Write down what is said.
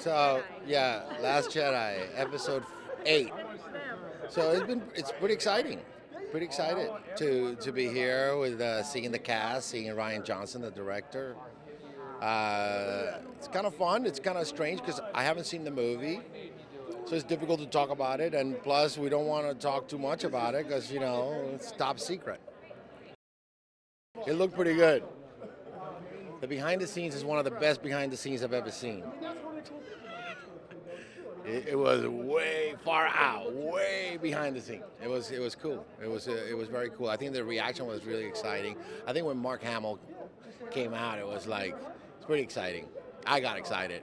So yeah, Last Jedi, episode eight. So it's been it's pretty exciting. Pretty excited to to be here with uh, seeing the cast, seeing Rian Johnson, the director. Uh, it's kind of fun. It's kind of strange because I haven't seen the movie, so it's difficult to talk about it. And plus, we don't want to talk too much about it because you know it's top secret. It looked pretty good. The behind the scenes is one of the best behind the scenes I've ever seen. It, it was way far out, way behind the scenes. It was it was cool. It was uh, it was very cool. I think the reaction was really exciting. I think when Mark Hamill came out, it was like it's pretty exciting. I got excited.